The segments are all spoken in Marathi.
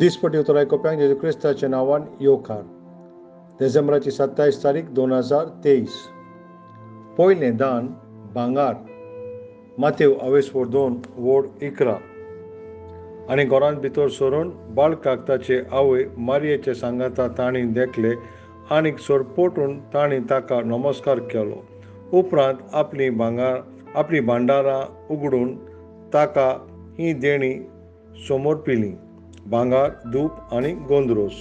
दिसपटी उतराय कोप्यांक जेजू क्रिस्ताच्या नांवान येवकार डिसेंबराची सत्तावीस तारीख दोन हजार तेवीस. पयलें दान भांगार माथेव आवेसवोड दोन वोड इकरा. आनी घरांत भितर सरून बाळ ताचे आवय मारयेचे सांगाता तांणी देखले आनीक सोरपोटून तांणी ताका नमस्कार केलो. उपरांत आपली भांगार आपली भांडारां उगडून ताका ही देणी समोर पिली. भांगार धूप आनी गोंदरोस.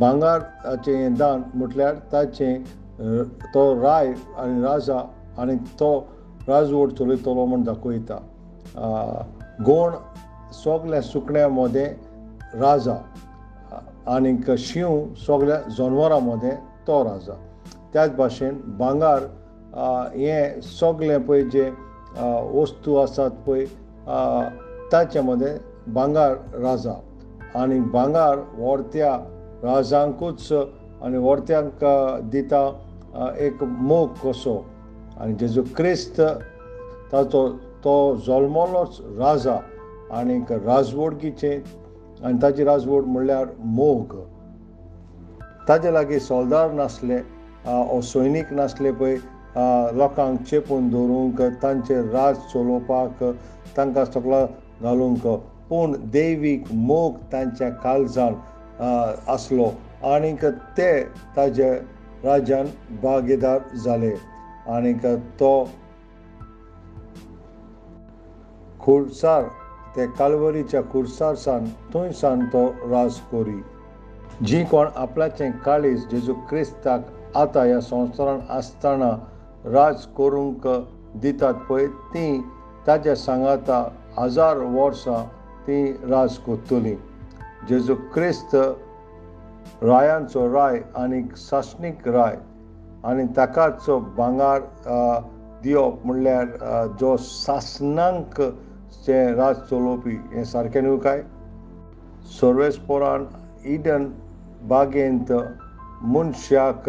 भांगाराचें दान म्हटल्यार ताचें तो राय आनी राजा आनी तो राजवट चलयतलो म्हूण दाखयता गोण सोगल्या सुकण्यां मदें राजा आनीक शिव सोगल्या जनवरां मदें तो राजा. त्याच भाशेन भांगार हें सोगलें पळय जे वस्तू आसात पळय ताचे मदें बांगार राजा आनी बांगार व्हरत्या राजांकूच आनी व्हरत्यांक दिता एक मोग कसो. आनी जेजू क्रिस्त ताचो तो जल्मलोच राजा आनीक राजवडकीचें आनी ताची राजवड म्हणल्यार मोग. ताजे लागीं सोलदार नासले ओ सैनीक नासले पळय लोकांक चेपून दवरूंक तांचेर राज चलोवपाक तांकां सगळो घालूंक. पूण दैवीक मोग तांच्या काळजान आसलो आनीक ते ताजे राज्यान भागीदार जाले आनीक तो खुर्सार ते कालवरीच्या खुर्सार सान थंय सान तो राज कोरी जी कोण आपल्याचें काळीज जेजू क्रिस्ताक आतां ह्या संवसारान आसतना राज करूंक दितात पळय ती ताच्या सांगाता हजार वर्सां ती राज कोत्तली जेजू क्रिस्त रायांचो राय आनी सासणीक राय आनी ताकाचो भांगार दिवप म्हणल्यार जो सासनांक जे राज चलोवपी हें सारकें न्हू काय? सर्वेस्पोरान इडन बागेंत मनशाक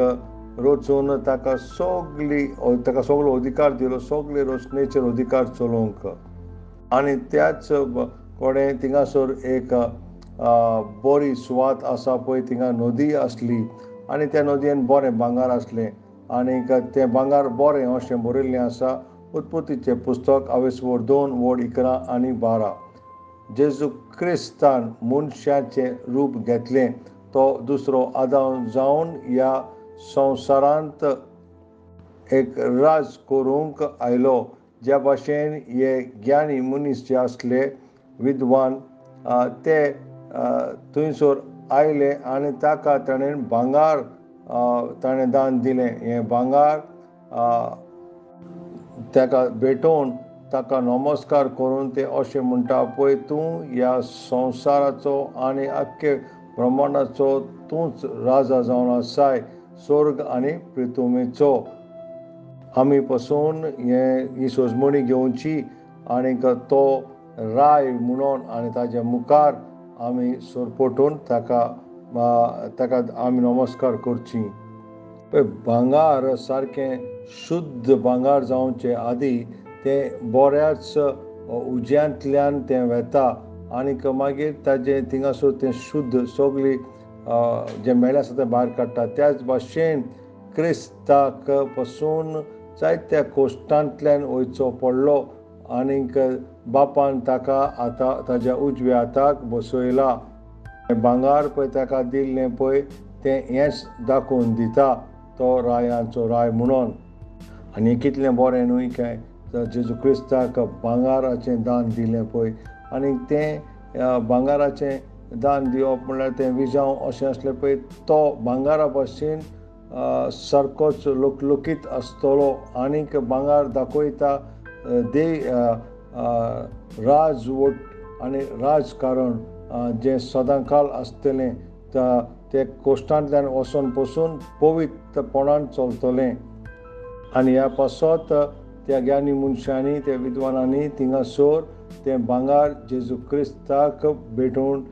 रचून ताका सोगली ताका सगलो अधिकार दिलो सोगले रोचनेचेर अधिकार चलोवंक. आनी त्याच कोणे थिंगासोर एक बरी सुवात आसा पळय थिंगा नदी आसली आनी त्या नदयेन बरें भांगार आसलें आनीक तें भांगार बरें अशें बरयल्लें आसा उत्पत्तीचें पुस्तक आवेसवड दोन वड इकरा आनी बारा. जेजू क्रिस्तान मनशाचें रूप घेतलें तो दुसरो आदाम जावन ह्या संवसारांत एक राज करूंक आयलो ज्या भाशेन हे ज्ञानी मनीस जे आसले विद्वान ते थंयसर आयले आनी ताका ताणें भांगार ताणें दान दिलें. हें भांगार ताका भेटोवन ताका नमस्कार करून ते अशें म्हणटा पळय तूं ह्या संवसाराचो आनी आख्खे ब्रह्मांडाचो तूंच राजा जावन आसाय स्वर्ग आनी प्रितुमेचो आमी पासून हे ही सोजमणी घेवची आनीक तो राय म्हणून आनी ताज्या मुखार आमी सोरपोटून ताका ताका आमी नमस्कार करची. भांगार सारकें शुद्ध भांगार जावचे आदी तें बऱ्याच उज्यांतल्यान तें वेता आनीक मागीर ताजें थिंगासर तें शुद्ध सगळी जें मेळ्ळें आसा तें भायर काडटा त्याच भाशेन क्रिस्ताकपासून जायत्या कोश्टांतल्यान वयचो पडलो आनीक बापान ताका आतां ताच्या उजव्या हाताक बसयला भांगार पळय ताका दिल्लें पळय तें हेंच दाखोवन दिता तो रायांचो राय म्हणून आनी कितलें बरें न्हय काय जेजू क्रिस्ताक भांगाराचें दान दिलें पळय आनी तें भांगाराचें दान दिवप म्हणल्यार तें विजाव अशें आसलें पळय तो भांगारा भाशेन सारकोच लोकलोकीत आसतलो आनीक भांगार दाखयता दे राजवट आनी राजकारण जें सदां काल आसतलें ते कोश्टांतल्यान वचोन पसून पवित्रपणान चलतलें. आनी ह्या पासत त्या ज्ञानी मनशांनी त्या विद्वानांनी थिंगासोर तें भांगार जेजू क्रिस्ताक भेटून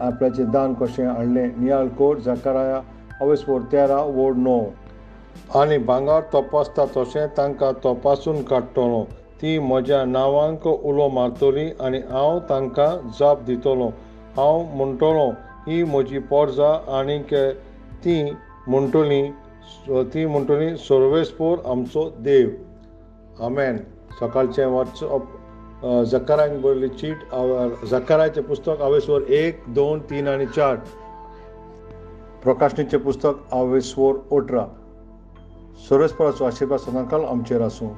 आपल्याचें दान कशें हाडलें नियाळ कोट जाकाराया अवेस तेरा वोड णव आनी भांगार तपासता तशें तांकां तपासून काडटलो ती म्हज्या नांवांक उलो मारतली आनी हांव तांकां जाप दितलो. हांव म्हणटलो ही म्हजी पोरजां आनीक ती म्हणटली ती म्हणटलीं सर्वेस्पोर आमचो देव. आमेन. सकाळचें वाचप जकारांक बरली चीट जकाराचें पुस्तक आवेस्वर एक दोन तीन आनी चार. प्रकाशणीचें पुस्तक आवेस्वर अठरा. सर्वेस्पराचो आशिर्वाद सदांकाल आमचेर आसूं.